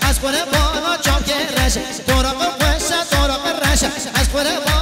Ascuele bono ciò che resce, torno con questa, torno per resce, ascuele bono.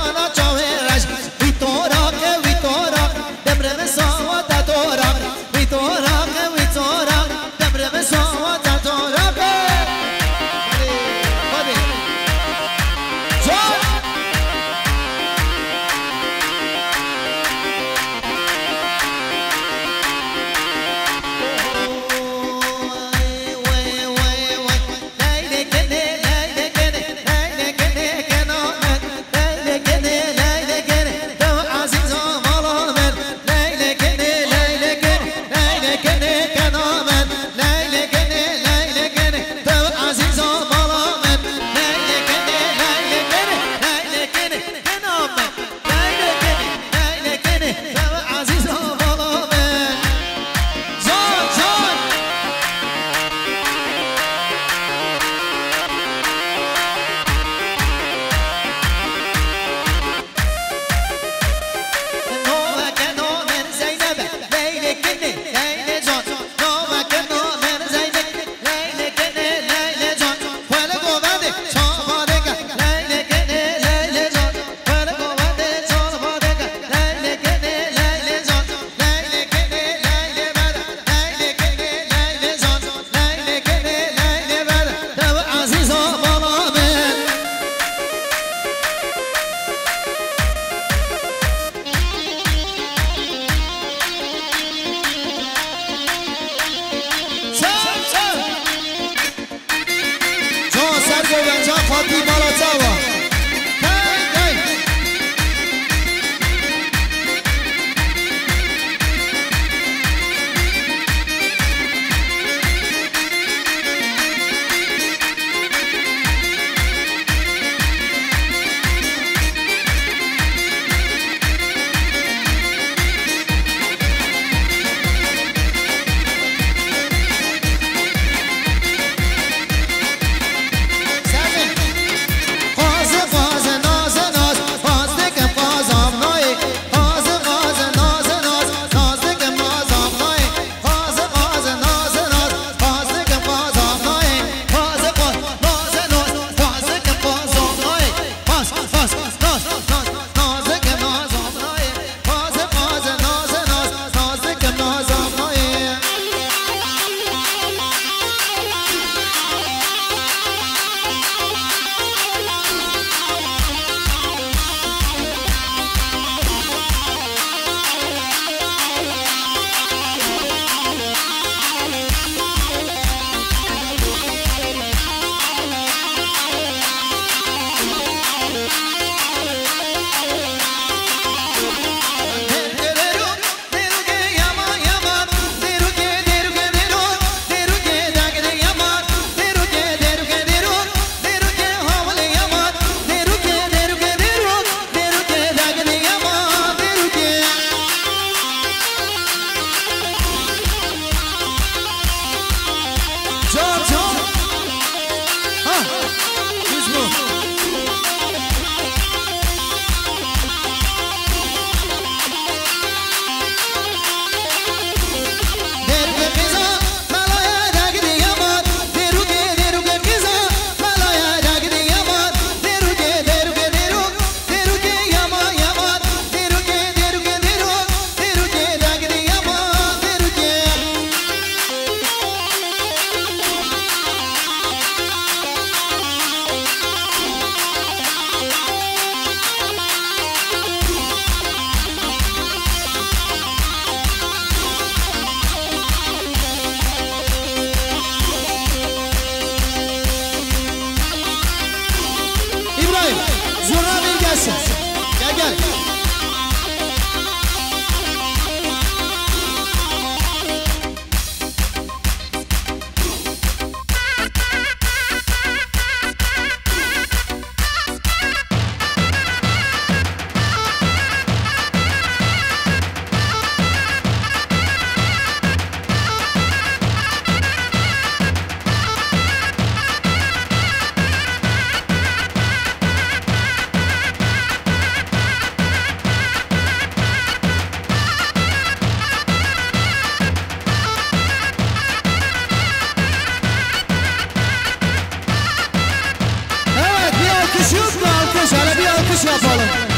Yeah. Shabala.